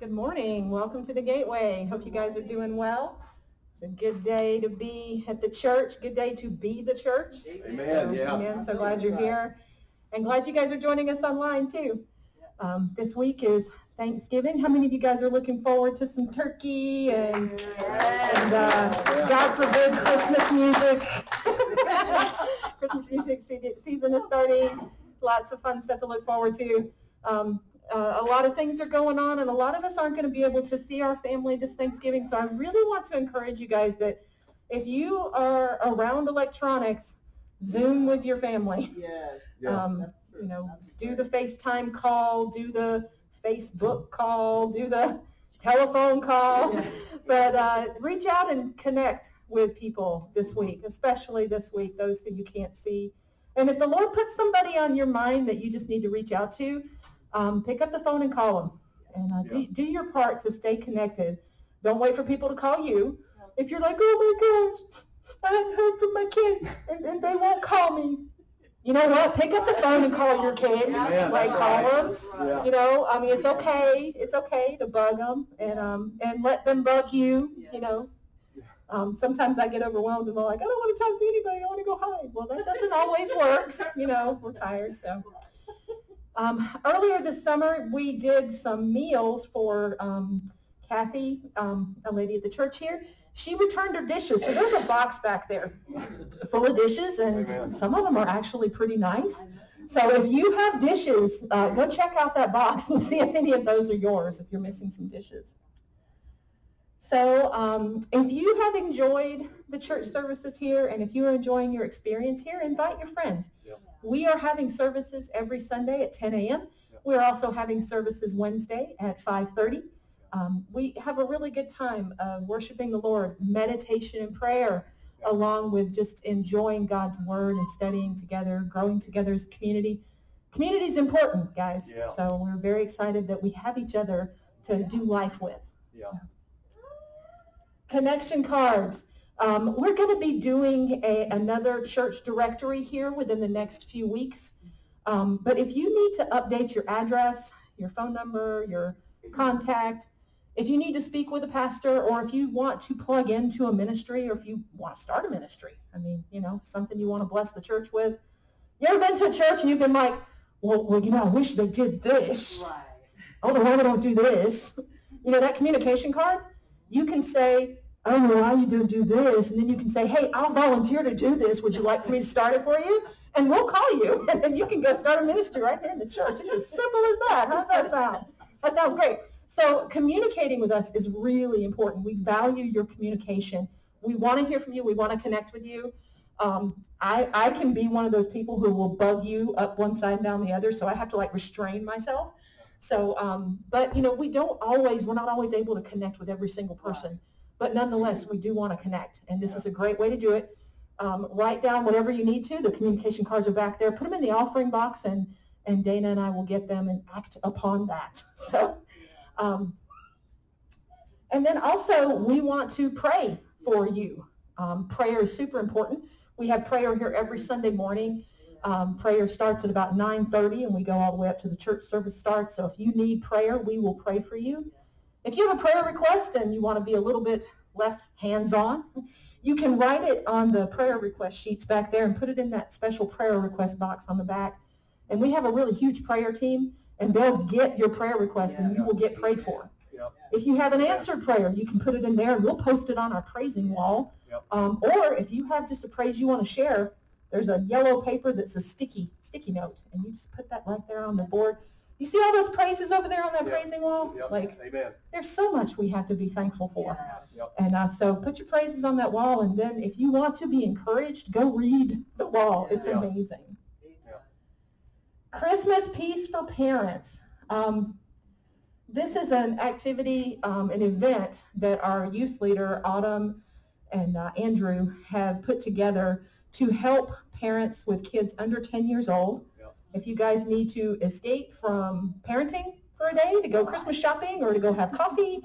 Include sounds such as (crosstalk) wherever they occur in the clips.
Good morning. Welcome to the Gateway. Hope you guys are doing well. It's a good day to be at the church. Good day to be the church. Amen, So, yeah. Amen. So glad you're here. And glad you guys are joining us online too. Um, this week is Thanksgiving. How many of you guys are looking forward to some turkey and, and uh, God forbid Christmas music? (laughs) Christmas music season is starting. Lots of fun stuff to look forward to. Um, uh, a lot of things are going on, and a lot of us aren't going to be able to see our family this Thanksgiving. So I really want to encourage you guys that if you are around electronics, Zoom with your family. Yes. Yeah. Um, That's true. you know, do the FaceTime call, do the Facebook call, do the telephone call. Yeah. (laughs) But uh, reach out and connect with people this week, especially this week, those who you can't see. And if the Lord puts somebody on your mind that you just need to reach out to, um, pick up the phone and call them. And uh, do, Yeah. do your part to stay connected. Don't wait for people to call you. If you're like, oh my gosh, I haven't heard from my kids and, and they won't call me. You know what? Pick up the phone and call your kids. Yeah, like call right. them. Yeah. You know, I mean, it's okay. It's okay to bug them and um and let them bug you. You know, um, sometimes I get overwhelmed and I'm like, I don't want to talk to anybody. I want to go hide. Well, that doesn't always work. You know, we're tired. So, um, earlier this summer we did some meals for um, Kathy, um, a lady at the church here. She returned her dishes. So there's a box back there full of dishes, and Amen. some of them are actually pretty nice. So if you have dishes, uh, go check out that box and (laughs) see if any of those are yours, if you're missing some dishes. So um, if you have enjoyed the church services here and if you are enjoying your experience here, invite your friends. Yep. We are having services every Sunday at 10 a.m. Yep. We're also having services Wednesday at 5.30. Um, we have a really good time of worshiping the Lord, meditation and prayer, Yep. along with just enjoying God's word and studying together, growing together as a community. Community is important, guys. So we're very excited that we have each other to do life with. Yeah. Connection cards. Um, we're going to be doing a, another church directory here within the next few weeks. Um, but if you need to update your address, your phone number, your contact, if you need to speak with a pastor or if you want to plug into a ministry or if you want to start a ministry, I mean, you know, something you want to bless the church with. You ever been to a church and you've been like, well, well you know, I wish they did this. Right. I don't know why they don't do this. You know, that communication card, you can say, I don't know why you don't do this. And then you can say, hey, I'll volunteer to do this. Would you like for me to start it for you? And we'll call you. (laughs) And then you can go start a ministry right in the church. It's as simple as that. How's that sound? That sounds great. So communicating with us is really important. We value your communication. We want to hear from you. We want to connect with you. Um, I, I can be one of those people who will bug you up one side and down the other. So I have to like restrain myself. So, um, but you know, we don't always, we're not always able to connect with every single person, but nonetheless, we do want to connect. And this is a great way to do it. Um, write down whatever you need to. The communication cards are back there. Put them in the offering box and, and Dana and I will get them and act upon that. (laughs) So, um, and then also we want to pray for you. Um, prayer is super important. We have prayer here every Sunday morning. Um, prayer starts at about 9.30 and we go all the way up to the church service starts. So if you need prayer, we will pray for you. If you have a prayer request and you want to be a little bit less hands-on, you can write it on the prayer request sheets back there and put it in that special prayer request box on the back. And we have a really huge prayer team and they'll get your prayer request and you will get prayed for. Yep. If you have an answered prayer, you can put it in there and we'll post it on our praising wall. Yep. Um, or if you have just a praise you want to share, there's a yellow paper that's a sticky, sticky note, and you just put that right there on the board. You see all those praises over there on that Yep. praising wall? Yep. Like, Amen. there's so much we have to be thankful for. Yeah. And uh, so put your praises on that wall, and then if you want to be encouraged, go read the wall. It's amazing. Christmas Peace for Parents. Um, this is an activity, um, an event that our youth leader, Autumn and uh, Andrew, have put together to help parents with kids under 10 years old. If you guys need to escape from parenting for a day to go Christmas shopping or to go have coffee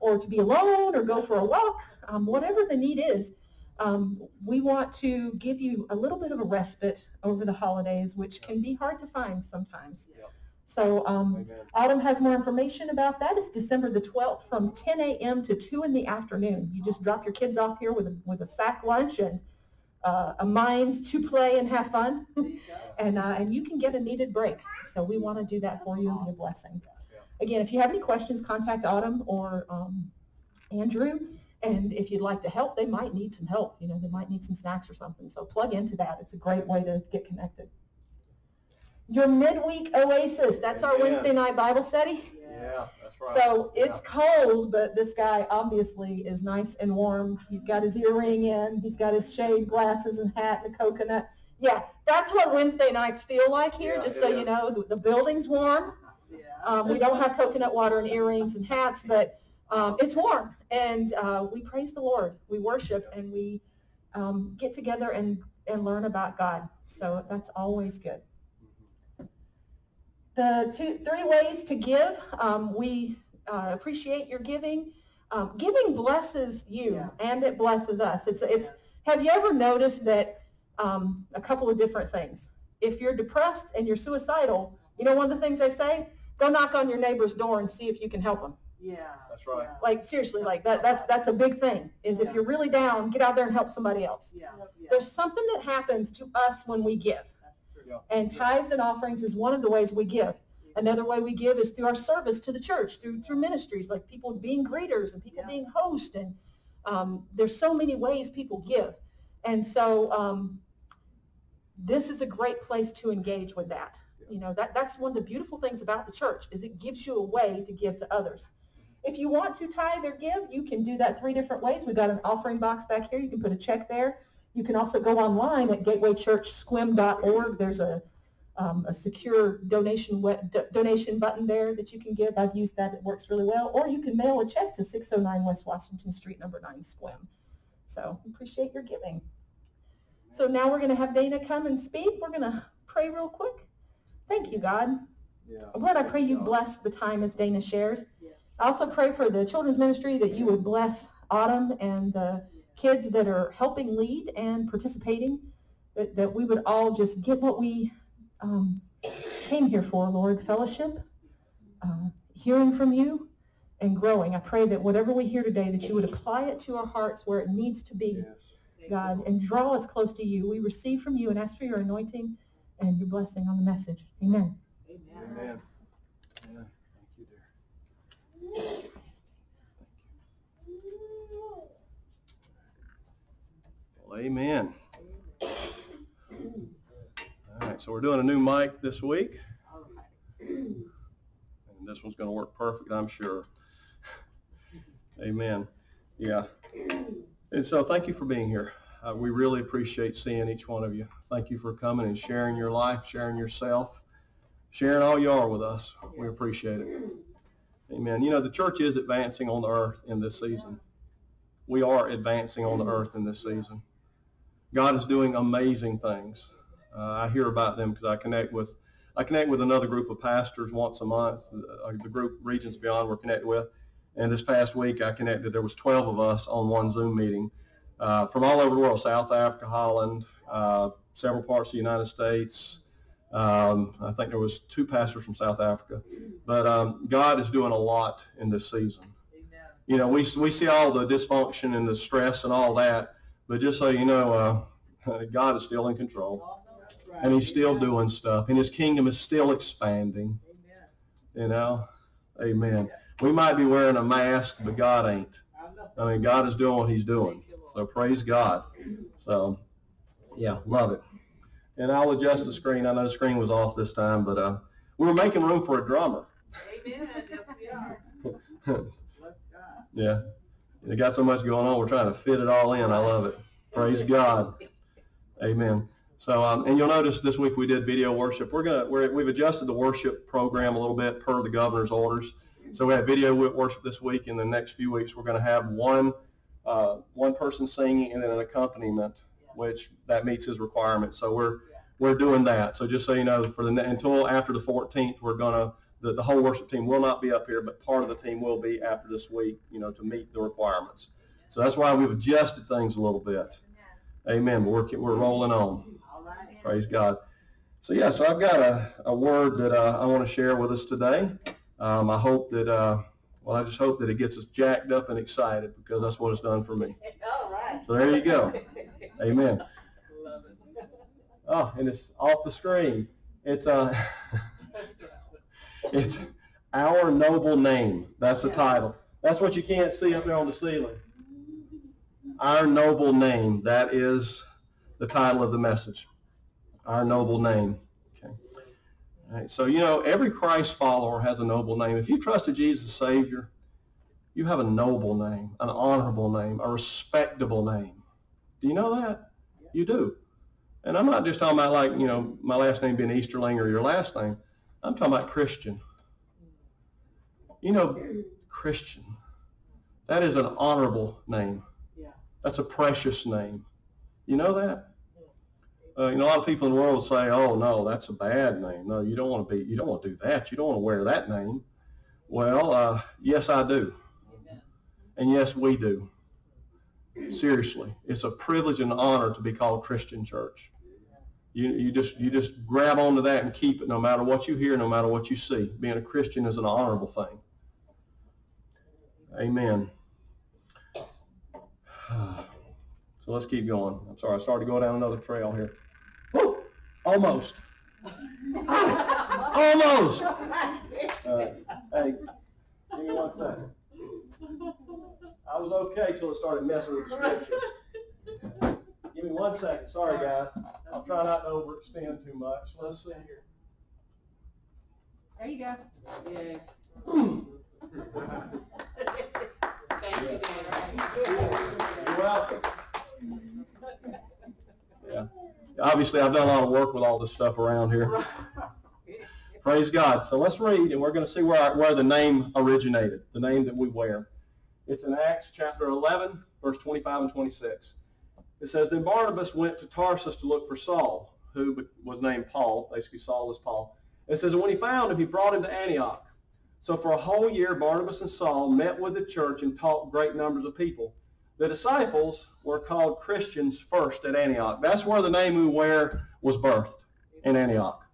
or to be alone or go for a walk, um, whatever the need is, um, we want to give you a little bit of a respite over the holidays, which can be hard to find sometimes. Yep. So um, Autumn has more information about that. It's December the 12th from 10 a.m. to 2 in the afternoon. You just drop your kids off here with a, with a sack lunch and uh, a mind to play and have fun. (laughs) and, uh, and you can get a needed break. So we want to do that for you and be a blessing. Again, if you have any questions, contact Autumn or um, Andrew. And if you'd like to help, they might need some help. You know, they might need some snacks or something. So plug into that. It's a great way to get connected. Your midweek oasis. That's our Amen. Wednesday night Bible study. Yeah, right. So it's cold, but this guy obviously is nice and warm. He's got his earring in. He's got his shade glasses and hat and a coconut. Yeah, that's what Wednesday nights feel like here, Yeah, just so is. you know. The, the building's warm. Um, we don't have coconut water and earrings and hats, but um, it's warm. And uh, we praise the Lord. We worship and we um, get together and, and learn about God. So that's always good. The two, three ways to give. Um, we uh, appreciate your giving. Um, giving blesses you Yeah. and it blesses us. It's, it's, have you ever noticed that um, a couple of different things? If you're depressed and you're suicidal, you know one of the things they say? Go knock on your neighbor's door and see if you can help them. Yeah. That's right. yeah, Like seriously, like that, that's, that's a big thing is if you're really down, get out there and help somebody else. Yeah. yeah, There's something that happens to us when we give. Yeah. And tithes and offerings is one of the ways we give. Another way we give is through our service to the church, through through ministries, like people being greeters and people Yeah. being hosts. And um, there's so many ways people give. And so um, this is a great place to engage with that. You know, that, that's one of the beautiful things about the church is it gives you a way to give to others. If you want to tithe or give, you can do that three different ways. We've got an offering box back here. You can put a check there. You can also go online at gatewaychurchsequim.org. There's a, um, a secure donation do- donation button there that you can give. I've used that. It works really well. Or you can mail a check to 609 West Washington Street, number 9, Sequim. So appreciate your giving. So now we're going to have Dana come and speak. We're going to pray real quick. Thank you, God. Yeah. Lord, I pray you bless the time as Dana shares. Yes. I also pray for the children's ministry that you would bless Autumn and the kids that are helping lead and participating, that, that we would all just get what we um, came here for, Lord, fellowship, uh, hearing from you, and growing. I pray that whatever we hear today, that you would apply it to our hearts where it needs to be, Yes. God, and draw us close to you. We receive from you and ask for your anointing and your blessing on the message. Amen. Amen. Amen. Yeah. Thank you, dear. Well, amen. All right, so we're doing a new mic this week, and this one's going to work perfect, I'm sure. Amen. Yeah. And so thank you for being here. Uh, we really appreciate seeing each one of you. Thank you for coming and sharing your life, sharing yourself, sharing all you are with us. We appreciate it. Amen. You know, the church is advancing on the earth in this season. We are advancing on the earth in this season. God is doing amazing things. Uh, I hear about them because I connect with I connect with another group of pastors once a month. Uh, the group Regions Beyond we're connected with. And this past week I connected. There was 12 of us on one Zoom meeting uh, from all over the world: South Africa, Holland, uh, several parts of the United States. Um, I think there was two pastors from South Africa. But um, God is doing a lot in this season. Amen. You know, we we see all the dysfunction and the stress and all that, but just so you know, uh, (laughs) God is still in control, right. and He's still doing stuff, and His kingdom is still expanding. Amen. You know, Amen. We might be wearing a mask, but God ain't. I mean, God is doing what He's doing. Thank you, Lord. So praise God. So, yeah, love it. And I'll adjust the screen. I know the screen was off this time, but uh, we were making room for a drummer. Amen. Yes, we are. (laughs) Bless God. Yeah. They got so much going on. We're trying to fit it all in. I love it. Praise God. Amen. So, um, and you'll notice this week we did video worship. We're gonna we're, we've adjusted the worship program a little bit per the governor's orders. So we have video worship this week. In the next few weeks, we're going to have one uh, one person singing and then an accompaniment, which that meets his requirement. So we're we're doing that. So just so you know, for the until after the 14th, we're gonna the, the whole worship team will not be up here, but part of the team will be after this week, you know, to meet the requirements. So that's why we've adjusted things a little bit. Amen. But we're, we're rolling on. Right. Praise God. So yeah, so I've got a, a word that uh, I want to share with us today. Um, I hope that, uh, well, I just hope that it gets us jacked up and excited because that's what it's done for me. All right. So there you go. (laughs) Amen. Love it. Oh, and it's off the screen. It's uh, (laughs) it's our noble name. That's the title. That's what you can't see up there on the ceiling. Our noble name. That is the title of the message. Our noble name. Okay. All right. So you know, every Christ follower has a noble name. If you trusted Jesus as Savior, you have a noble name, an honorable name, a respectable name. Do you know that? You do. And I'm not just talking about like, you know, my last name being Easterling or your last name. I'm talking about Christian. You know, Christian. That is an honorable name. Yeah. That's a precious name. You know that? Uh, you know, a lot of people in the world say, "Oh no, that's a bad name. No, you don't want to be. You don't want to do that. You don't want to wear that name." Well, uh, yes, I do, Amen. and yes, we do. Seriously, it's a privilege and honor to be called Christian Church. You, you just you just grab onto that and keep it, no matter what you hear, no matter what you see. Being a Christian is an honorable thing. Amen. (sighs) So let's keep going. I'm sorry, I started to go down another trail here. Woo! Almost. Ah! Almost. All right. Hey, give me one second. I was okay till it started messing with the scripture. Give me one second. Sorry, guys. I'll try not to overextend too much. Let's see here. There you go. Yeah. Thank you, Dan. You're welcome. Yeah. Obviously, I've done a lot of work with all this stuff around here. (laughs) Praise God. So let's read, and we're going to see where, where the name originated, the name that we wear. It's in Acts chapter 11, verse 25 and 26. It says, Then Barnabas went to Tarsus to look for Saul, who was named Paul. Basically, Saul was Paul. It says, And when he found him, he brought him to Antioch. So for a whole year, Barnabas and Saul met with the church and taught great numbers of people. The disciples were called Christians first at Antioch. That's where the name we wear was birthed, in Antioch.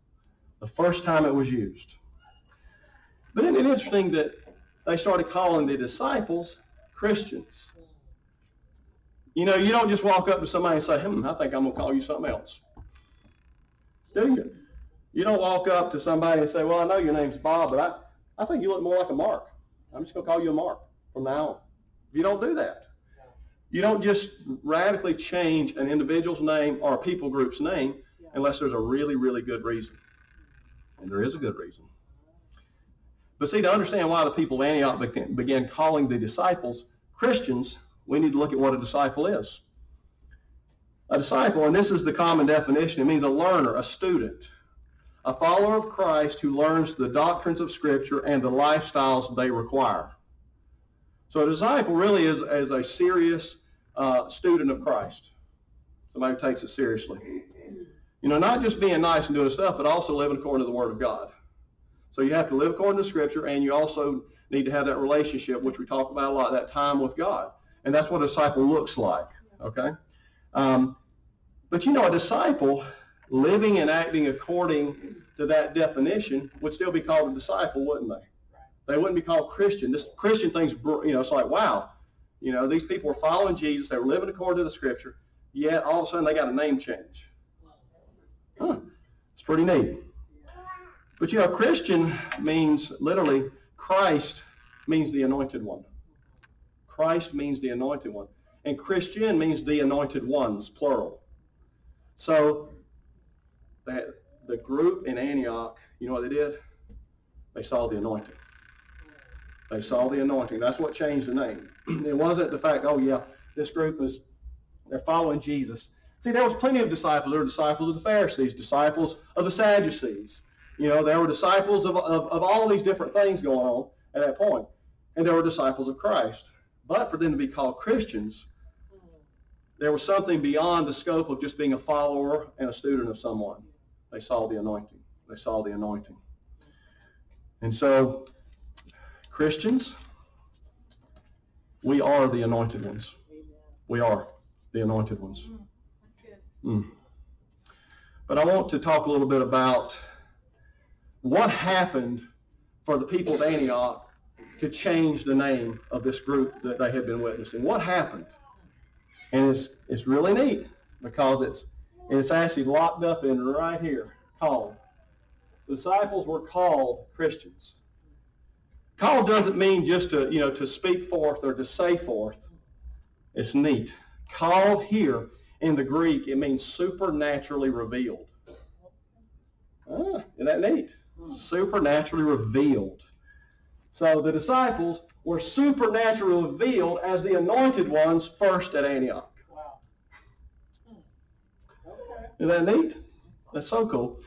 The first time it was used. But isn't it interesting that they started calling the disciples Christians? You know, you don't just walk up to somebody and say, hmm, I think I'm going to call you something else. Do you? You don't walk up to somebody and say, well, I know your name's Bob, but I, I think you look more like a Mark. I'm just going to call you a Mark from now on. You don't do that. You don't just radically change an individual's name or a people group's name unless there's a really, really good reason. And there is a good reason. But see, to understand why the people of Antioch began, began calling the disciples Christians, we need to look at what a disciple is. A disciple, and this is the common definition, it means a learner, a student, a follower of Christ who learns the doctrines of Scripture and the lifestyles they require. So a disciple really is, is a serious uh, student of Christ, somebody who takes it seriously. You know, not just being nice and doing stuff, but also living according to the Word of God. So you have to live according to Scripture, and you also need to have that relationship, which we talk about a lot, that time with God. And that's what a disciple looks like, okay? Um, but you know, a disciple living and acting according to that definition would still be called a disciple, wouldn't they? They wouldn't be called Christian. This Christian thing's, you know, it's like, wow, you know, these people were following Jesus. They were living according to the Scripture. Yet all of a sudden they got a name change. Huh. It's pretty neat. But you know, Christian means literally Christ means the anointed one. Christ means the anointed one. And Christian means the anointed ones, plural. So that the group in Antioch, you know what they did? They saw the anointing. They saw the anointing. That's what changed the name. (clears throat) it wasn't the fact, oh yeah, this group is, they're following Jesus. See, there was plenty of disciples. There were disciples of the Pharisees, disciples of the Sadducees. You know, there were disciples of, of, of all these different things going on at that point. And there were disciples of Christ. But for them to be called Christians, there was something beyond the scope of just being a follower and a student of someone. They saw the anointing. They saw the anointing. And so, Christians, we are the anointed ones. We are the anointed ones. Mm. But I want to talk a little bit about what happened for the people of Antioch to change the name of this group that they had been witnessing. What happened? And it's, it's really neat because it's, it's actually locked up in right here, called. The disciples were called Christians. Called doesn't mean just to, you know, to speak forth or to say forth. It's neat. Called here in the Greek, it means supernaturally revealed. Ah, isn't that neat? Supernaturally revealed. So the disciples were supernaturally revealed as the anointed ones first at Antioch. Wow. Okay. Isn't that neat? That's so cool.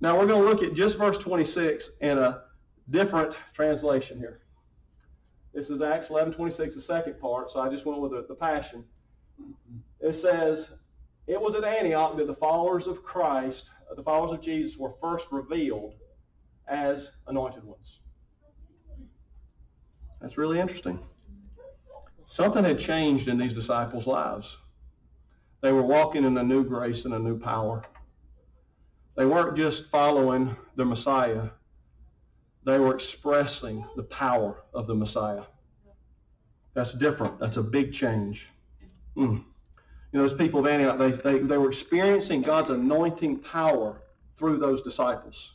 Now we're going to look at just verse 26 in a different translation here. This is Acts 11:26, the second part, so I just went with the, the Passion. It says, it was at Antioch that the followers of Christ, the followers of Jesus, were first revealed as anointed ones. That's really interesting. Something had changed in these disciples' lives. They were walking in a new grace and a new power. They weren't just following the Messiah. They were expressing the power of the Messiah. That's different. That's a big change. Mm. You know, those people of Antioch, they, they, they were experiencing God's anointing power through those disciples.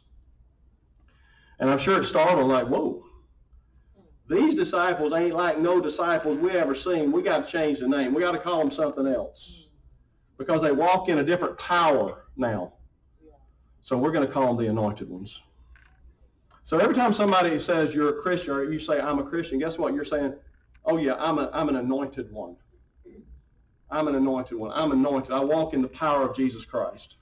And I'm sure it startled like, whoa, these disciples ain't like no disciples we ever seen. We got to change the name. We got to call them something else because they walk in a different power now. So we're going to call them the anointed ones. So every time somebody says you're a Christian or you say I'm a Christian, guess what? You're saying, oh yeah, I'm, a, I'm an anointed one. I'm an anointed one. I'm anointed. I walk in the power of Jesus Christ.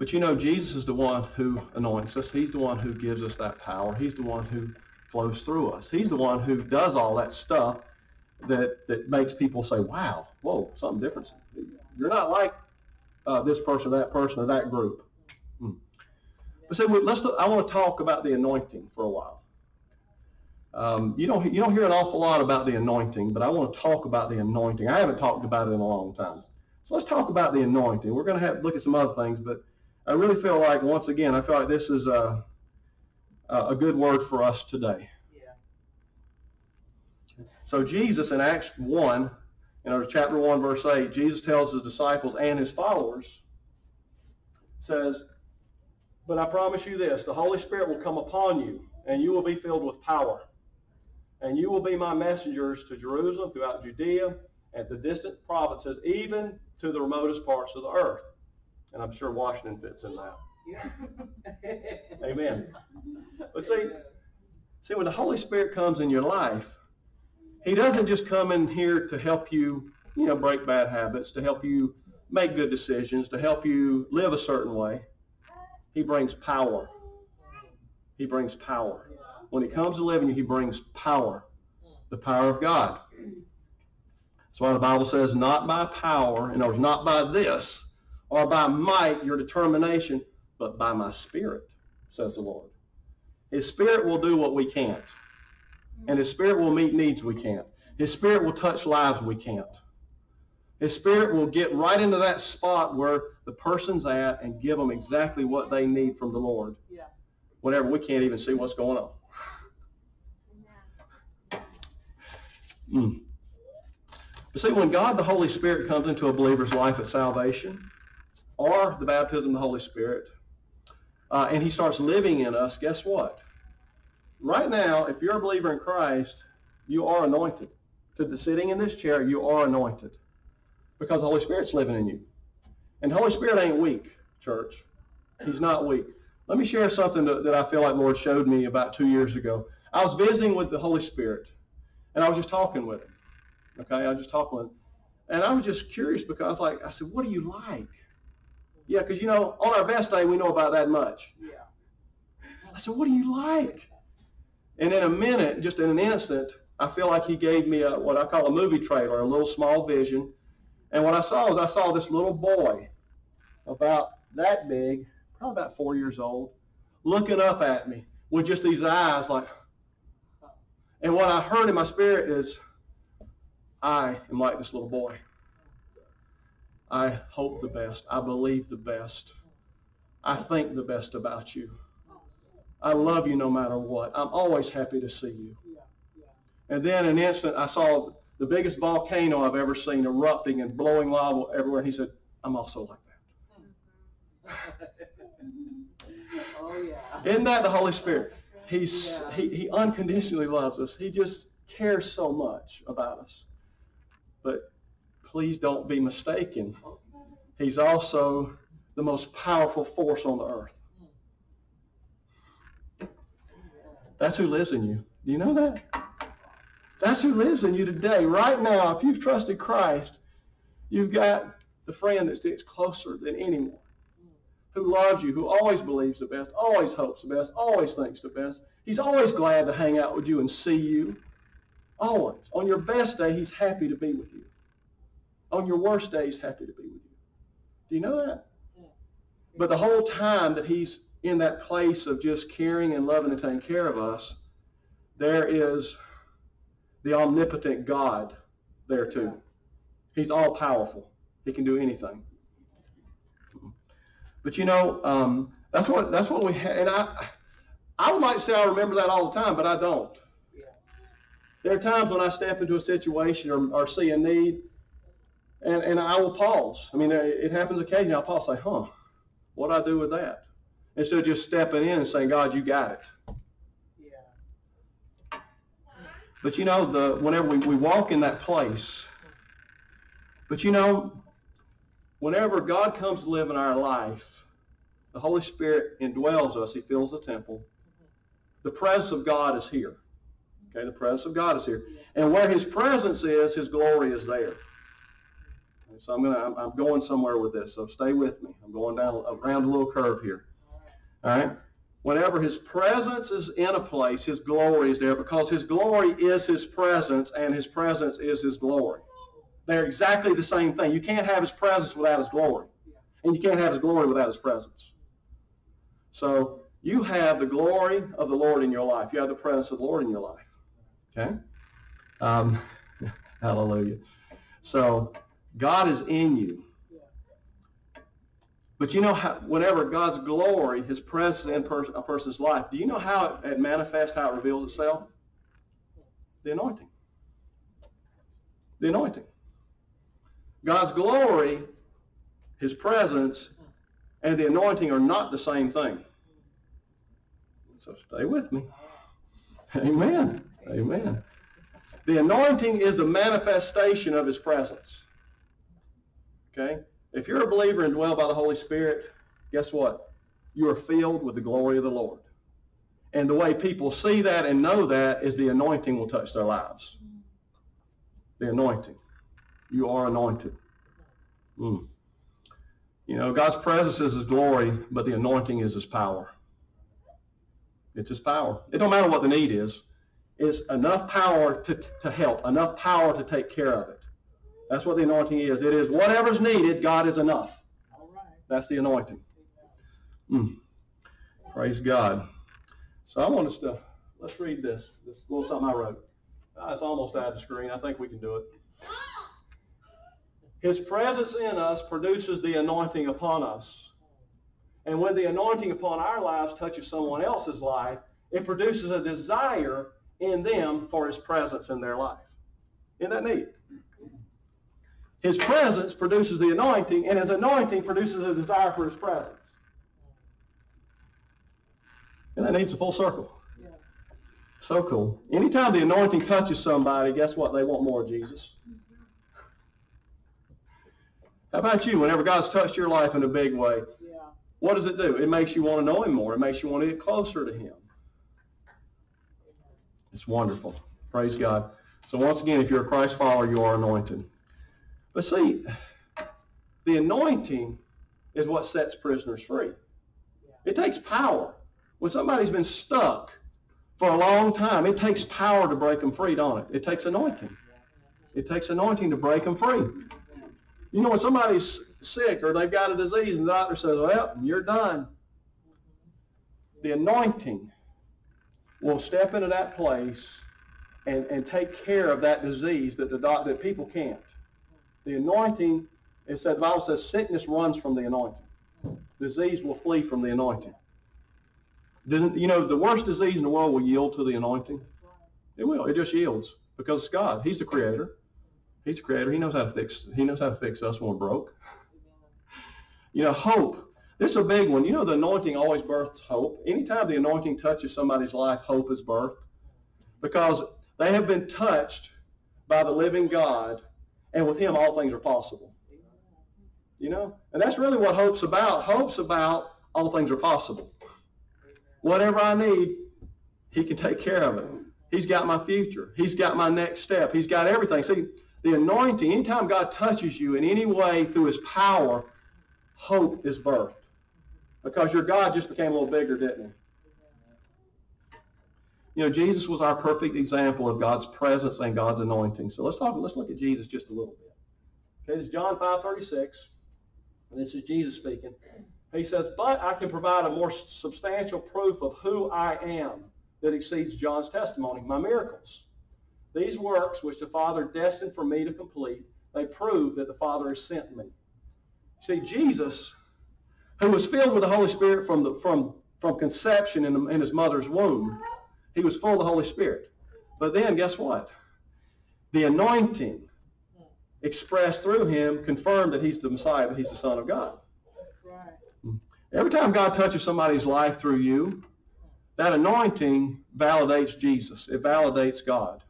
But you know, Jesus is the one who anoints us. He's the one who gives us that power. He's the one who flows through us. He's the one who does all that stuff that, that makes people say, wow, whoa, something different. You're not like uh, this person, that person, or that group. Hmm. But so let's. I want to talk about the anointing for a while. Um, you don't you don't hear an awful lot about the anointing, but I want to talk about the anointing. I haven't talked about it in a long time. So let's talk about the anointing. We're going to have look at some other things, but I really feel like once again, I feel like this is a a good word for us today. Yeah. So Jesus in Acts 1, in chapter 1, verse 8, Jesus tells his disciples and his followers, says, But I promise you this, the Holy Spirit will come upon you, and you will be filled with power. And you will be my messengers to Jerusalem, throughout Judea, and the distant provinces, even to the remotest parts of the earth. And I'm sure Washington fits in that. Yeah. Amen. (laughs) But see, see, when the Holy Spirit comes in your life, he doesn't just come in here to help you, you know, break bad habits, to help you make good decisions, to help you live a certain way. He brings power. He brings power. When he comes to live in you, he brings power, the power of God. That's why the Bible says, not by power, in other words, not by this, or by might, your determination, but by my spirit, says the Lord. His spirit will do what we can't. And his spirit will meet needs we can't. His spirit will touch lives we can't. His spirit will get right into that spot where the person's at and give them exactly what they need from the Lord. Yeah. Whenever we can't even see what's going on. Mm. But see, when God the Holy Spirit comes into a believer's life at salvation, or the baptism of the Holy Spirit, uh, and he starts living in us, guess what? Right now, if you're a believer in Christ, you are anointed. To the sitting in this chair, you are anointed because the Holy Spirit's living in you. And the Holy Spirit ain't weak, church. He's not weak. Let me share something that, I feel like Lord showed me about two years ago. I was visiting with the Holy Spirit, and I was just talking with him. Okay, I was just talking with him. And I was just curious because, I was like, I said, what do you like? Yeah, because, you know, on our best day, we know about that much. Yeah. I said, what do you like? And in a minute, just in an instant, I feel like he gave me a, what I call a movie trailer, a little small vision. And what I saw was I saw this little boy about that big, probably about four years old, looking up at me with just these eyes like, and what I heard in my spirit is, I am like this little boy. I hope the best. I believe the best. I think the best about you. I love you no matter what. I'm always happy to see you. And then an instant, I saw the biggest volcano I've ever seen erupting and blowing lava everywhere. He said, I'm also like that. (laughs) Oh, yeah. Isn't that the Holy Spirit? He's, Yeah. he, he unconditionally loves us. He just cares so much about us. But please don't be mistaken. He's also the most powerful force on the earth. That's who lives in you. Do you know that? That's who lives in you today. Right now, if you've trusted Christ, you've got the friend that sticks closer than anyone who loves you, who always believes the best, always hopes the best, always thinks the best. He's always glad to hang out with you and see you. Always. On your best day, he's happy to be with you. On your worst days happy to be with you. Do you know that? But the whole time that he's in that place of just caring and loving and taking care of us, there is the omnipotent God there too. He's all powerful. He can do anything. But you know, um, that's what that's what we ha- and I I would like to say I remember that all the time, but I don't. There are times when I step into a situation or, or see a need, and, and I will pause. I mean, it happens occasionally. I'll pause, and say, "Huh, what do I do with that?" Instead of just stepping in and saying, "God, you got it." Yeah. But you know, the whenever we, we walk in that place, but you know, whenever God comes to live in our life, the Holy Spirit indwells us. He fills the temple. Mm-hmm. The presence of God is here. Okay, the presence of God is here. And where His presence is, His glory is there. So I'm gonna I'm, I'm going somewhere with this. So stay with me. I'm going down around a little curve here. All right. Whenever His presence is in a place, His glory is there because His glory is His presence and His presence is His glory. They're exactly the same thing. You can't have His presence without His glory. And you can't have His glory without His presence. So you have the glory of the Lord in your life. You have the presence of the Lord in your life. Okay? Um, (laughs) hallelujah. So God is in you. But you know how, whenever God's glory, His presence in pers- a person's life, do you know how it, it manifests, how it reveals itself? The anointing. The anointing. God's glory, His presence, and the anointing are not the same thing. So stay with me. Amen. Amen. The anointing is the manifestation of His presence. Okay? If you're a believer and dwell by the Holy Spirit, guess what? You are filled with the glory of the Lord. And the way people see that and know that is the anointing will touch their lives. The anointing. You are anointed. Mm. You know, God's presence is His glory, but the anointing is His power. It's His power. It don't matter what the need is. It's enough power to, to help, enough power to take care of it. That's what the anointing is. It is whatever's needed, God is enough. That's the anointing. Mm. Praise God. So I want us to, let's read this, this little something I wrote. Ah, it's almost out of the screen. I think we can do it. His presence in us produces the anointing upon us. And when the anointing upon our lives touches someone else's life, it produces a desire in them for his presence in their life. Isn't that neat? His presence produces the anointing, and his anointing produces a desire for his presence. And that needs a full circle. Yeah. So cool. Anytime the anointing touches somebody, guess what? They want more of Jesus. How about you? Whenever God's touched your life in a big way, Yeah. what does it do? It makes you want to know him more. It makes you want to get closer to him. It's wonderful. Praise God. So once again, if you're a Christ follower, you are anointed. But see, the anointing is what sets prisoners free. It takes power. When somebody's been stuck for a long time, it takes power to break them free, don't it? It takes anointing. It takes anointing to break them free. You know, when somebody's sick or they've got a disease and the doctor says, well, you're done, the anointing will step into that place and, and take care of that disease that the doc, that people can't. The anointing It said, the Bible says sickness runs from the anointing. Disease will flee from the anointing. Doesn't, you know, the worst disease in the world will yield to the anointing. It will. It just yields because it's God. He's the creator. He's the creator. He knows how to fix. He knows how to fix us when we're broke. You know, hope. This is a big one. You know, the anointing always births hope. Anytime the anointing touches somebody's life, hope is birthed because they have been touched by the living God, and with Him, all things are possible. You know, and that's really what hope's about. Hope's about all things are possible. Whatever I need, He can take care of it. He's got my future. He's got my next step. He's got everything. See, the anointing, anytime God touches you in any way through his power, hope is birthed. Because your God just became a little bigger, didn't he? You know, Jesus was our perfect example of God's presence and God's anointing. So let's talk, let's look at Jesus just a little bit. Okay, it's John 5.36, and this is Jesus speaking. He says, but I can provide a more substantial proof of who I am that exceeds John's testimony, my miracles. These works, which the Father destined for me to complete, they prove that the Father has sent me. See, Jesus, who was filled with the Holy Spirit from, the, from, from conception in, the, in his mother's womb, he was full of the Holy Spirit. But then, guess what? The anointing expressed through him confirmed that he's the Messiah, that he's the Son of God. Every time God touches somebody's life through you, that anointing validates Jesus. It validates God.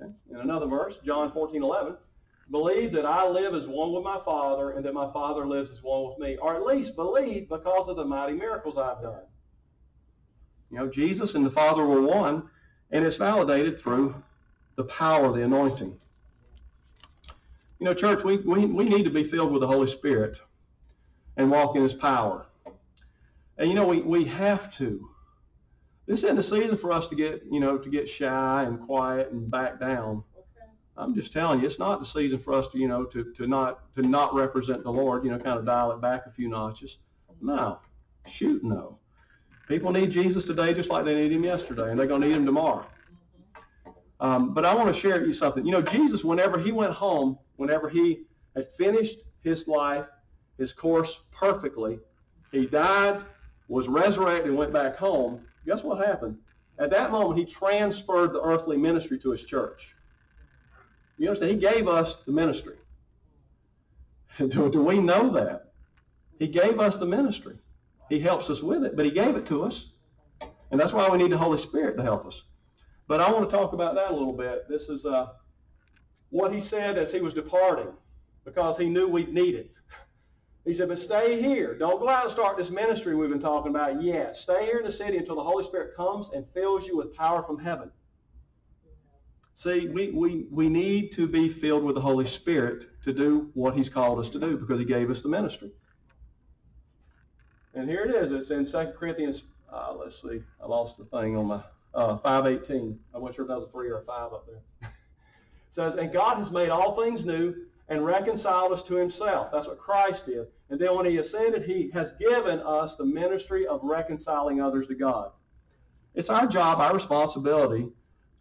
Okay. In another verse, John 14, 11, believe that I live as one with my Father and that my Father lives as one with me. Or at least believe because of the mighty miracles I've done. You know, Jesus and the Father were one, and it's validated through the power of the anointing. You know, church, we, we, we need to be filled with the Holy Spirit and walk in his power. And you know, we, we have to. This isn't a season for us to get, you know, to get shy and quiet and back down. I'm just telling you, it's not the season for us to, you know, to, to not to not represent the Lord, you know, kind of dial it back a few notches. No. Shoot no. People need Jesus today just like they need him yesterday, and they're going to need him tomorrow. Um, but I want to share with you something. You know, Jesus, whenever he went home, whenever he had finished his life, his course perfectly, he died, was resurrected, and went back home. Guess what happened? At that moment, he transferred the earthly ministry to his church. You understand? He gave us the ministry. (laughs) Do, do we know that? He gave us the ministry. He helps us with it, but he gave it to us. And that's why we need the Holy Spirit to help us. But I want to talk about that a little bit. This is uh, what he said as he was departing because he knew we'd need it. He said, but stay here. Don't go out and start this ministry we've been talking about yet. Stay here in the city until the Holy Spirit comes and fills you with power from heaven. See, we, we, we need to be filled with the Holy Spirit to do what he's called us to do because he gave us the ministry. And here it is. It's in 2 Corinthians, uh, let's see, I lost the thing on my, uh, 518. I'm not sure if that was a 3 or a 5 up there. it (laughs) says, and God has made all things new and reconciled us to himself. That's what Christ did. And then when he ascended, he has given us the ministry of reconciling others to God. It's our job, our responsibility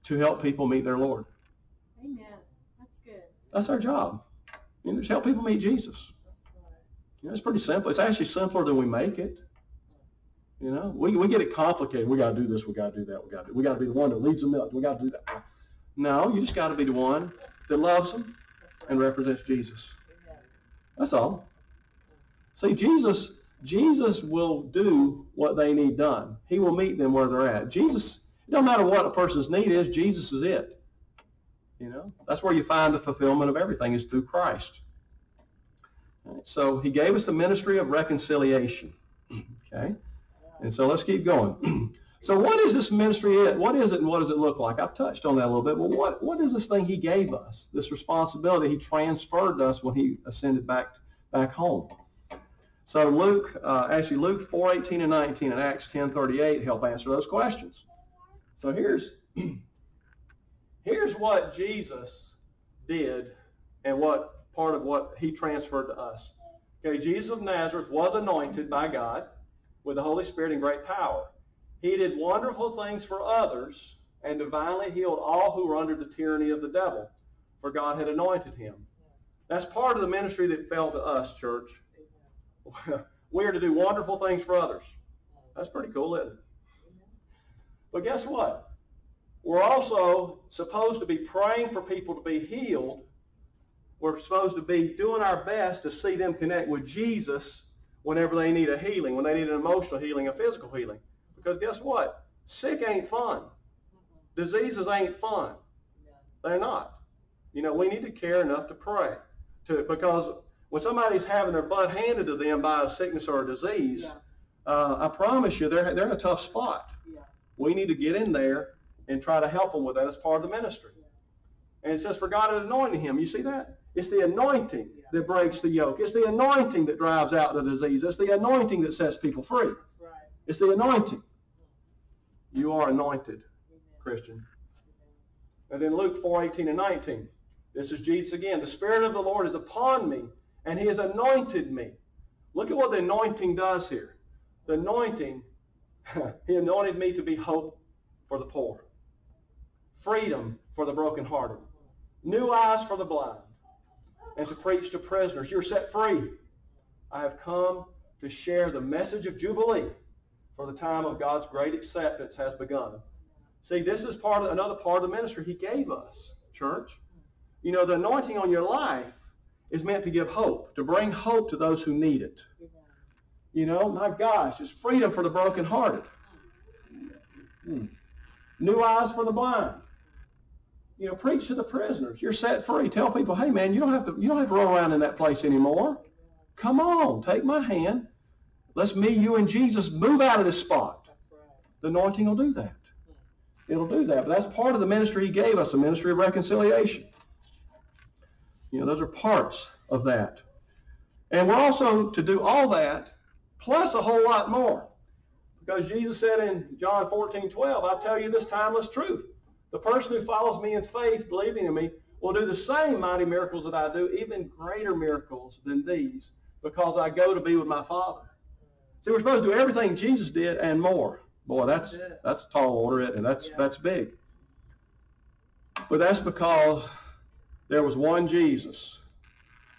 to help people meet their Lord. Amen. That's good. That's our job. You know, just help people meet Jesus. You know, it's pretty simple. It's actually simpler than we make it. You know, we, we get it complicated. We got to do this. We got to do that. We got to we got to be the one that leads them. We got to do that. No, you just got to be the one that loves them and represents Jesus. That's all. See, Jesus, Jesus will do what they need done. He will meet them where they're at. Jesus, it doesn't matter what a person's need is, Jesus is it. You know, that's where you find the fulfillment of everything is through Christ. So he gave us the ministry of reconciliation. Okay? And so let's keep going. (clears throat) So what is this ministry? What is it and what does it look like? I've touched on that a little bit. But what, what is this thing he gave us? This responsibility he transferred to us when he ascended back, back home. So Luke, uh, actually Luke 4, 18 and 19 and Acts 10, 38 help answer those questions. So here's, (clears throat) here's what Jesus did and what part of what he transferred to us. Okay, Jesus of Nazareth was anointed by God with the Holy Spirit and great power. He did wonderful things for others and divinely healed all who were under the tyranny of the devil, for God had anointed him. That's part of the ministry that fell to us, church. (laughs) we are to do wonderful things for others. That's pretty cool, isn't it? But guess what? We're also supposed to be praying for people to be healed. We're supposed to be doing our best to see them connect with Jesus whenever they need a healing, when they need an emotional healing, a physical healing. Because guess what? Sick ain't fun. Diseases ain't fun. They're not. You know, we need to care enough to pray. To, because when somebody's having their butt handed to them by a sickness or a disease, Yeah. uh, I promise you, they're, they're in a tough spot. Yeah. We need to get in there and try to help them with that as part of the ministry. And it says, for God had anointed him. You see that? It's the anointing Yeah. that breaks the yoke. It's the anointing that drives out the disease. It's the anointing that sets people free. That's right. It's the anointing. You are anointed, Christian. And then Luke 4, 18 and 19. This is Jesus again. The Spirit of the Lord is upon me, and he has anointed me. Look at what the anointing does here. The anointing, (laughs) he anointed me to be hope for the poor, freedom for the brokenhearted, new eyes for the blind, and to preach to prisoners. You're set free. I have come to share the message of Jubilee for the time of God's great acceptance has begun. See, this is part of another part of the ministry he gave us, church. You know, the anointing on your life is meant to give hope, to bring hope to those who need it. You know, my gosh, it's freedom for the brokenhearted. Hmm. New eyes for the blind. You know, preach to the prisoners. You're set free. Tell people, hey man, you don't have to you don't have to roll around in that place anymore. Come on, take my hand. Let's me, you, and Jesus move out of this spot. The anointing will do that. It'll do that. But that's part of the ministry he gave us, the ministry of reconciliation. You know, those are parts of that. And we're also to do all that, plus a whole lot more. Because Jesus said in John 14, 12, I tell you this timeless truth. The person who follows me in faith, believing in me, will do the same mighty miracles that I do, even greater miracles than these, because I go to be with my Father. See, we're supposed to do everything Jesus did and more. Boy, that's That's tall order, isn't? That's Yeah. that's big. But that's because there was one Jesus.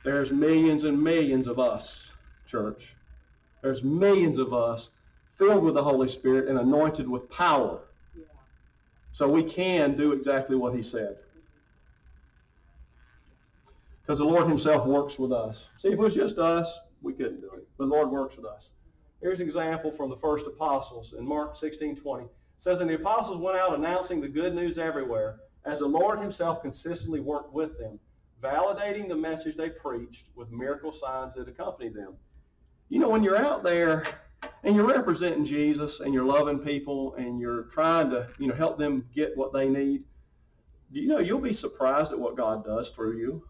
There's millions and millions of us, church. There's millions of us filled with the Holy Spirit and anointed with power. So we can do exactly what he said. Because the Lord himself works with us. See, if it was just us, we couldn't do it. But the Lord works with us. Here's an example from the first apostles in Mark 16, 20. It says, And the apostles went out announcing the good news everywhere, as the Lord himself consistently worked with them, validating the message they preached with miracle signs that accompanied them. You know, when you're out there and you're representing Jesus and you're loving people and you're trying to, you know, help them get what they need, you know, you'll be surprised at what God does through you.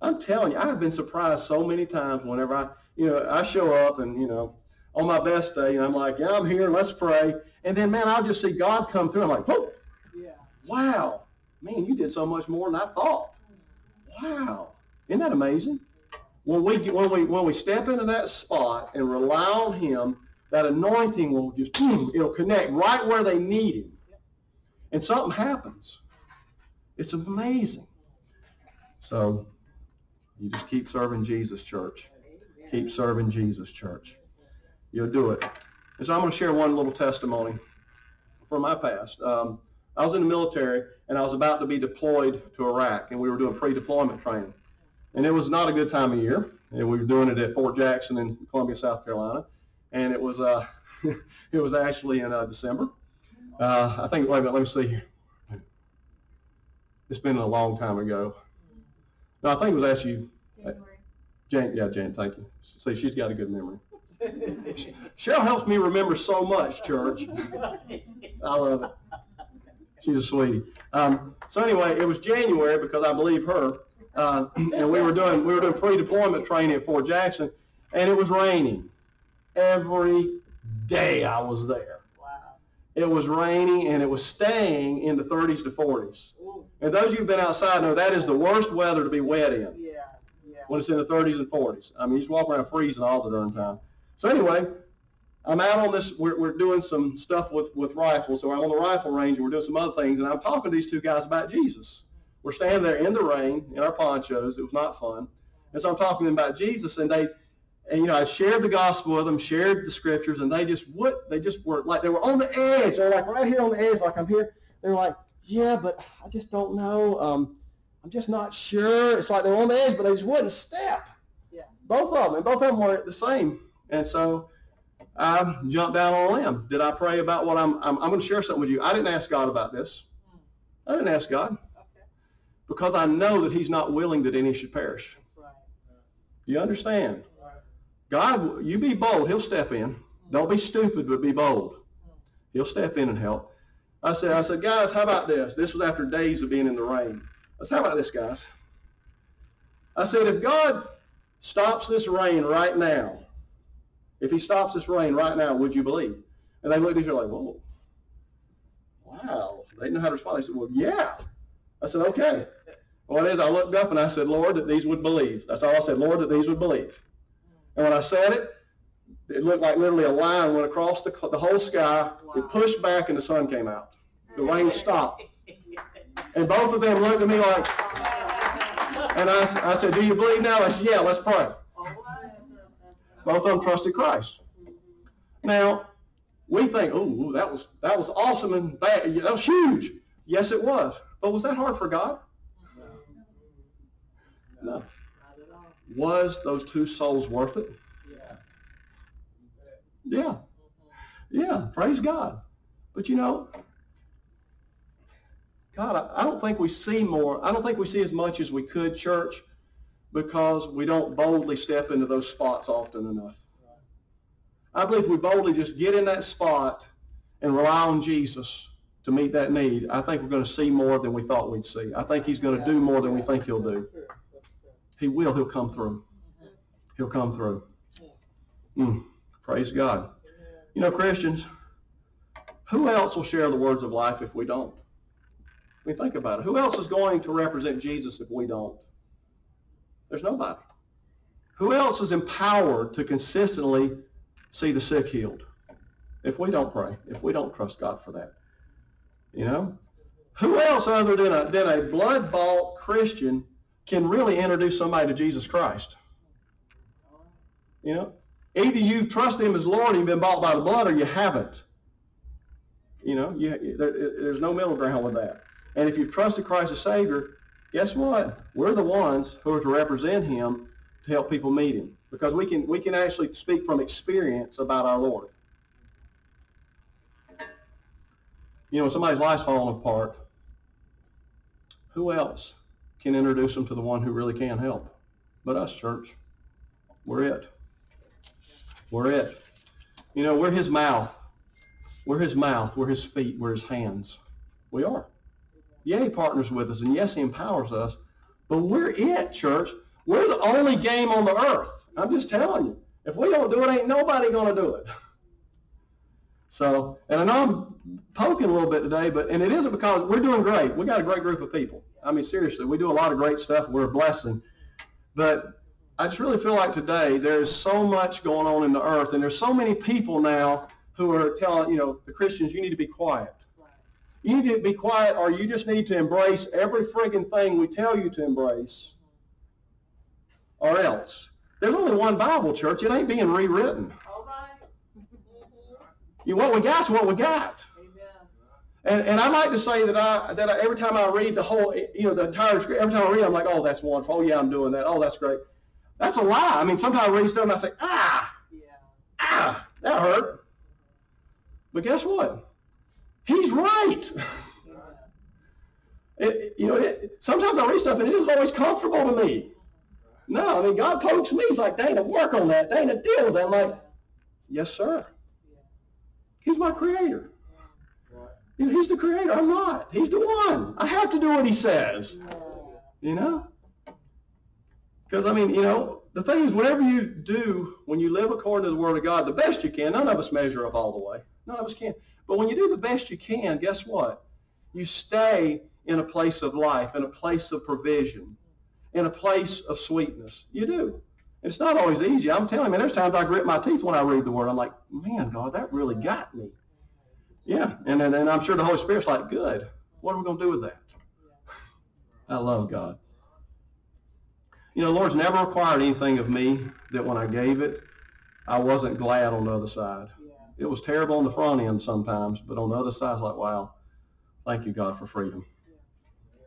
I'm telling you, I've been surprised so many times whenever I, you know, I show up and, you know, on my best day, and I'm like, yeah, I'm here, let's pray. And then, man, I'll just see God come through. I'm like, whoa, Yeah. wow, man, you did so much more than I thought. Wow, isn't that amazing? When we when we when we step into that spot and rely on Him, that anointing will just it'll connect right where they need Him, and something happens. It's amazing. So you just keep serving Jesus, church. Keep serving Jesus, church. You'll do it. And so I'm going to share one little testimony from my past. Um, I was in the military and I was about to be deployed to Iraq, and we were doing pre-deployment training. And it was not a good time of year. And we were doing it at Fort Jackson in Columbia, South Carolina, and it was uh, (laughs) it was actually in uh, December. Uh, I think. Wait a minute. Let me see here. It's been a long time ago. No, I think it was actually Jane. Yeah, Jane. Thank you. See, she's got a good memory. (laughs) Cheryl helps me remember so much, church. I love it. She's a sweetie. Um, so anyway, it was January because I believe her, uh, and we were doing we were doing pre-deployment training at Fort Jackson, and it was raining every day I was there. Wow. It was raining and it was staying in the 30s to 40s. Ooh. And those of you who've been outside know that is the worst weather to be wet in Yeah. Yeah. when it's in the 30s and 40s. I mean, you just walk around freezing all the darn time. So anyway, I'm out on this. We're, we're doing some stuff with, with rifles. So I'm on the rifle range and we're doing some other things. And I'm talking to these two guys about Jesus. We're standing there in the rain in our ponchos. It was not fun. And so I'm talking to them about Jesus, and they, and you know, I shared the gospel with them, shared the scriptures, and they just would, they just were like they were on the edge. They're like right here on the edge, like I'm here. They're like, yeah, but I just don't know. Um, I'm just not sure. It's like they're on the edge, but they just wouldn't step. Yeah. Both of them, and both of them were the same. And so I jumped down on a limb. Did I pray about what I'm, I'm, I'm going to share something with you. I didn't ask God about this. I didn't ask God because I know that he's not willing that any should perish. You understand? God, you be bold. He'll step in. Don't be stupid, but be bold. He'll step in and help. I said, I said, guys, how about this? This was after days of being in the rain. I said, how about this, guys? I said, if God stops this rain right now, if he stops this rain right now, would you believe? And they looked at each other like, whoa, wow. They didn't know how to respond. They said, well, yeah. I said, okay. Well, it is, I looked up and I said, Lord, that these would believe. That's all I said, Lord, that these would believe. And when I said it, it looked like literally a line went across the, the whole sky. It pushed back and the sun came out. The rain (laughs) stopped. And both of them looked at me like, and I said, do you believe now? I said, yeah, let's pray. Both of them trusted Christ. Now, we think, oh, that was, that was awesome and bad. That was huge. Yes, it was. But was that hard for God? No. All. Was those two souls worth it? Yeah. Yeah. Yeah. Praise God. But you know, God, I, I don't think we see more. I don't think we see as much as we could, church, because we don't boldly step into those spots often enough. I believe if we boldly just get in that spot and rely on Jesus to meet that need, I think we're going to see more than we thought we'd see. I think he's going to do more than we think he'll do. He will. He'll come through. He'll come through. Mm, praise God. You know, Christians, who else will share the words of life if we don't? I mean, think about it. Who else is going to represent Jesus if we don't? There's nobody. Who else is empowered to consistently see the sick healed if we don't pray, if we don't trust God for that? You know? Who else other than a, than a blood-bought Christian can really introduce somebody to Jesus Christ? You know? Either you trust him as Lord and you've been bought by the blood or you haven't. You know, you, there, there's no middle ground with that. And if you've trusted Christ as Savior, guess what? We're the ones who are to represent him to help people meet him. Because we can, we can actually speak from experience about our Lord. You know, when somebody's life's falling apart, who else can introduce them to the one who really can help? But us, church. We're it. We're it. You know, we're his mouth. We're his mouth. We're his feet. We're his hands. We are. Yeah, he partners with us, and yes, he empowers us. But we're it, church. We're the only game on the earth. I'm just telling you. If we don't do it, ain't nobody going to do it. So, and I know I'm poking a little bit today, but, and it isn't because we're doing great. We got a great group of people. I mean, seriously, we do a lot of great stuff. We're a blessing. But I just really feel like today there's so much going on in the earth, and there's so many people now who are telling, you know, the Christians, you need to be quiet. You need to be quiet or you just need to embrace every friggin' thing we tell you to embrace or else. There's only one Bible, church. It ain't being rewritten. All right. You, what we got's what we got. And, and I like to say that I that I, every time I read the whole, you know, the entire script, every time I read, I'm like, oh, that's wonderful. Oh, yeah, I'm doing that. Oh, that's great. That's a lie. I mean, sometimes I read stuff and I say, ah, Yeah. ah, that hurt. But guess what? He's right. (laughs) It, you know, it, sometimes I read stuff and it isn't always comfortable to me. No, I mean, God pokes me. He's like, Dana, work on that. Dana, deal with that. I'm like, yes, sir. He's my creator. He's the creator. I'm not. He's the one. I have to do what he says. You know? Because, I mean, you know, the thing is, whatever you do, when you live according to the Word of God, the best you can, none of us measure up all the way. None of us can. But when you do the best you can, guess what? You stay in a place of life, in a place of provision, in a place of sweetness. You do. It's not always easy. I'm telling you, there's times I grit my teeth when I read the Word. I'm like, man, God, that really got me. Yeah, and then and I'm sure the Holy Spirit's like, good. What are we going to do with that? I love God. You know, the Lord's never required anything of me that when I gave it, I wasn't glad on the other side. Yeah. It was terrible on the front end sometimes, but on the other side, it's like, wow, thank you, God, for freedom.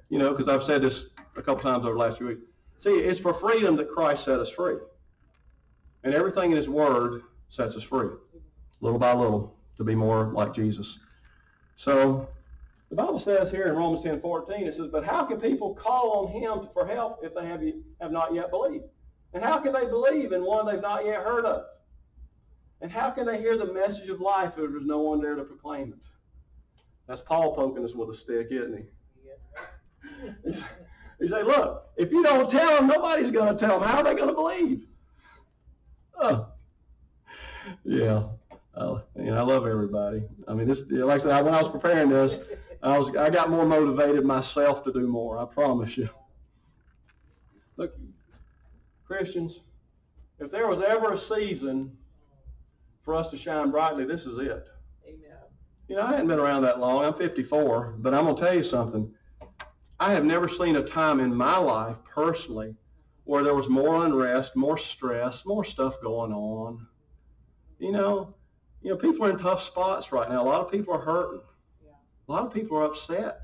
You know, because I've said this a couple times over the last few weeks. See, it's for freedom that Christ set us free. And everything in his word sets us free, little by little, to be more like Jesus. So the Bible says here in Romans 10, 14, it says, But how can people call on him for help if they have, have not yet believed? And how can they believe in one they've not yet heard of? And how can they hear the message of life if there's no one there to proclaim it? That's Paul poking us with a stick, isn't he? Yeah. He say, look, if you don't tell them, nobody's going to tell them. How are they going to believe? Oh, yeah. Uh, you know, I love everybody. I mean, this, like I said, when I was preparing this, I was, I got more motivated myself to do more. I promise you. Look, Christians, if there was ever a season for us to shine brightly, this is it. Amen. You know, I hadn't been around that long. I'm 54, but I'm going to tell you something. I have never seen a time in my life personally where there was more unrest, more stress, more stuff going on. You know, you know, people are in tough spots right now. A lot of people are hurting. Yeah. A lot of people are upset.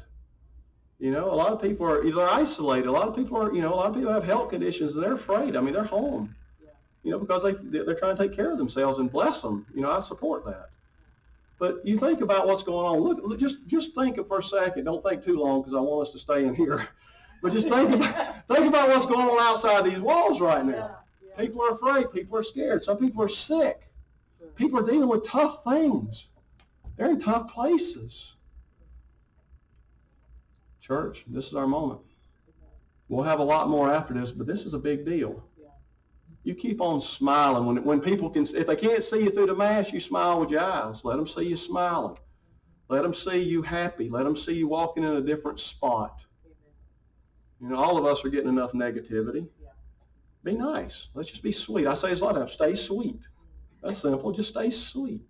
You know, a lot of people are either isolated. A lot of people are, you know, a lot of people have health conditions and they're afraid. I mean, they're home. Yeah. You know, because they they're trying to take care of themselves and bless them. You know, I support that. But you think about what's going on. Look, look just just think for a second. Don't think too long because I want us to stay in here. (laughs) But just think about (laughs) think about what's going on outside these walls right now. Yeah. Yeah. People are afraid. People are scared. Some people are sick. People are dealing with tough things. They're in tough places. Church, this is our moment. We'll have a lot more after this, but this is a big deal. You keep on smiling. When, when people can, if they can't see you through the mask, you smile with your eyes. Let them see you smiling. Let them see you happy. Let them see you walking in a different spot. You know, all of us are getting enough negativity. Be nice. Let's just be sweet. I say this a lot of. Stay sweet. That's simple. Just stay sweet.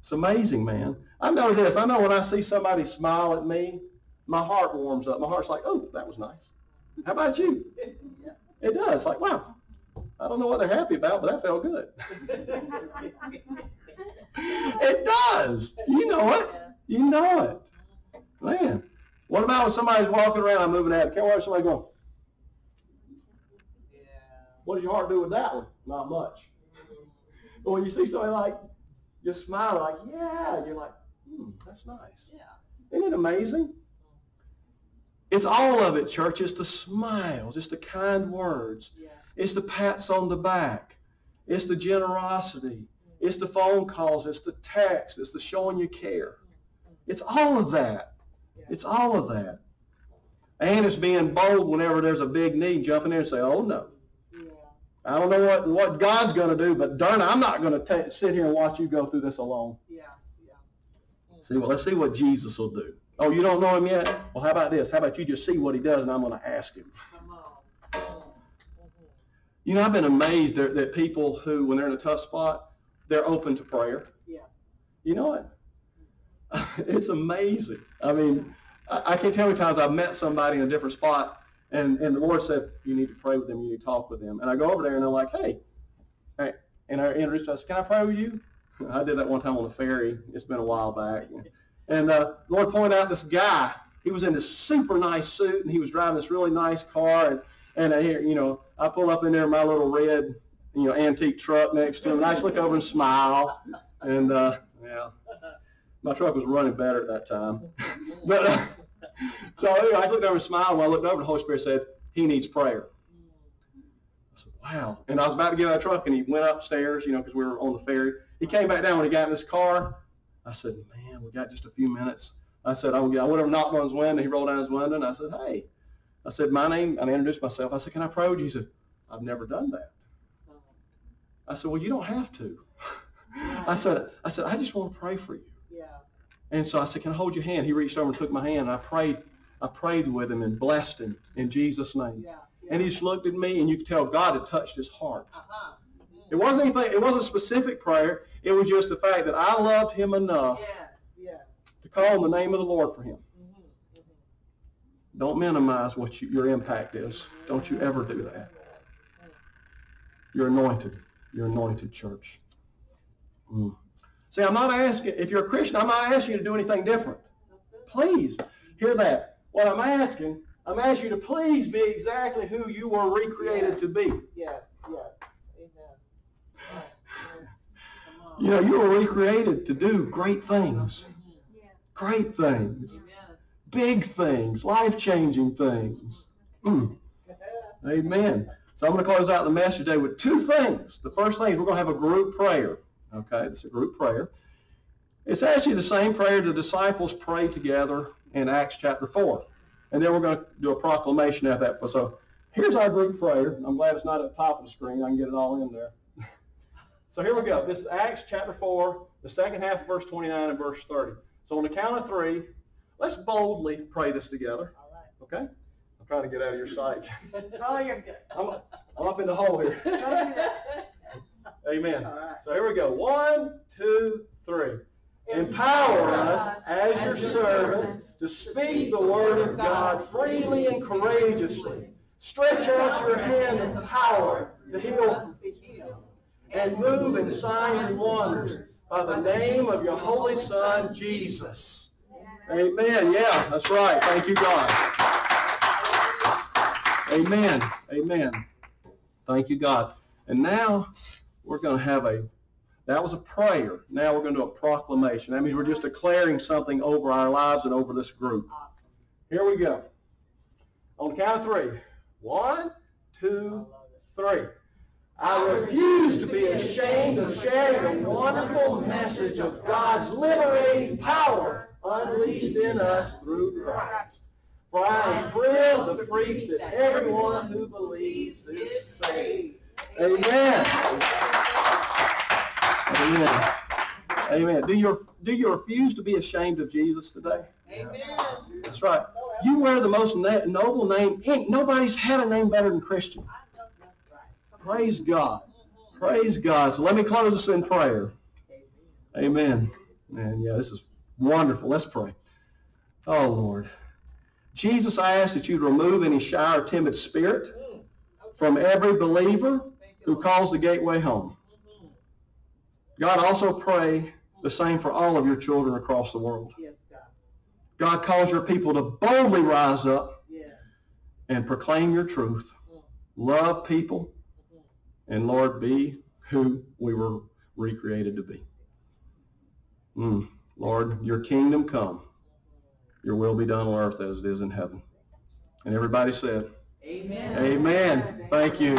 It's amazing, man. I know this. I know when I see somebody smile at me, my heart warms up. My heart's like, oh, that was nice. How about you? (laughs) It does. Like, wow. I don't know what they're happy about, but that felt good. (laughs) It does. You know it. You know it. Man. What about when somebody's walking around, I'm moving out, can't watch somebody going, Yeah. what does your heart do with that one? Not much. When you see somebody like, just smile like, yeah, you're like, hmm, that's nice. Yeah. Isn't it amazing? It's all of it, church. It's the smiles. It's the kind words. Yeah. It's the pats on the back. It's the generosity. It's the phone calls. It's the text. It's the showing you care. It's all of that. It's all of that. And it's being bold whenever there's a big need, jumping in and say, oh no. I don't know what, what God's going to do, but darn it, I'm not going to sit here and watch you go through this alone. Yeah. Yeah. See, well, let's see what Jesus will do. Oh, you don't know him yet? Well, how about this? How about you just see what he does and I'm going to ask him. Come on. Come on. Mhm. You know, I've been amazed that, that people who, when they're in a tough spot, they're open to prayer. Yeah. You know what? (laughs) It's amazing. I mean, I, I can't tell how many times I've met somebody in a different spot and, and the Lord said, you need to pray with them, you need to talk with them. And I go over there and I'm like, hey, and I introduced myself, can I pray with you? I did that one time on the ferry. It's been a while back. And uh, Lord pointed out this guy. He was in this super nice suit and he was driving this really nice car. And, and I hear, you know, I pull up in there in my little red, you know, antique truck next to him. And I just look over and smile. And, uh, yeah, my truck was running better at that time. (laughs) But, uh, so anyway, I looked over and smiled. When I looked over, the Holy Spirit said, he needs prayer. I said, wow. And I was about to get out of the truck, and he went upstairs, you know, because we were on the ferry. He came back down when he got in his car. I said, man, we got just a few minutes. I said, I would have knocked on his window. He rolled down his window, and I said, hey. I said, my name, and I introduced myself. I said, can I pray with you? He said, I've never done that. I said, well, you don't have to. (laughs) I said, I said, I just want to pray for you. Yeah. And so I said, can I hold your hand? He reached over and took my hand, and I prayed, I prayed with him and blessed him in Jesus' name. Yeah. And he just looked at me, and you could tell God had touched his heart. Uh-huh. It wasn't anything, it wasn't a specific prayer. It was just the fact that I loved him enough Yes. Yes. to call on the name of the Lord for him. Mhm. Mhm. Don't minimize what you, your impact is. Don't you ever do that. You're anointed. You're anointed, church. Mm. See, I'm not asking, if you're a Christian, I'm not asking you to do anything different. Please, hear that. What I'm asking, I'm asking you to please be exactly who you were recreated to be. Yes, yes, amen. Right. You know, you were recreated to do great things. Great things. Amen. Big things. Life-changing things. Mm. Amen. So I'm going to close out the message today with two things. The first thing is we're going to have a group prayer. Okay, it's a group prayer. It's actually the same prayer the disciples prayed together in Acts chapter 4. And then we're going to do a proclamation at that. So here's our group prayer. I'm glad it's not at the top of the screen. I can get it all in there. (laughs) So here we go. This is Acts chapter 4, the second half of verse 29 and verse 30. So on the count of three, let's boldly pray this together. All right. Okay? I'm trying to get out of your sight. Oh, you're good. I'm, I'm up in the hole here. (laughs) Amen. Right. So here we go. One, two, three. Empower us as your servants to speak the word of God freely and courageously. Stretch out your hand in power to heal and move in signs and wonders by the name of your holy son, Jesus. Amen. Yeah, that's right. Thank you, God. Amen. Amen. Thank you, God. And now we're going to have a, that was a prayer. Now we're going to do a proclamation. That means we're just declaring something over our lives and over this group. Here we go. On count of three. One, two, three. I refuse to be ashamed of sharing the wonderful message of God's liberating power unleashed in us through Christ. For I am thrilled to preach that everyone who believes is saved. Amen. Amen. Amen. Do you, do you refuse to be ashamed of Jesus today? Amen. That's right. You wear the most na- noble name. Ain't nobody's had a name better than Christian. I know that's right. Praise God. Praise God. So let me close this in prayer. Amen. Man, yeah, this is wonderful. Let's pray. Oh, Lord. Jesus, I ask that you remove any shy or timid spirit Mm. from every believer who calls the gateway home. God, also pray the same for all of your children across the world. Yes, God. God calls your people to boldly rise up Yes. and proclaim your truth. Love people, Mhm. and Lord, be who we were recreated to be. Mm. Lord, your kingdom come. Your will be done on earth as it is in heaven. And everybody said, Amen. Amen. Thank you.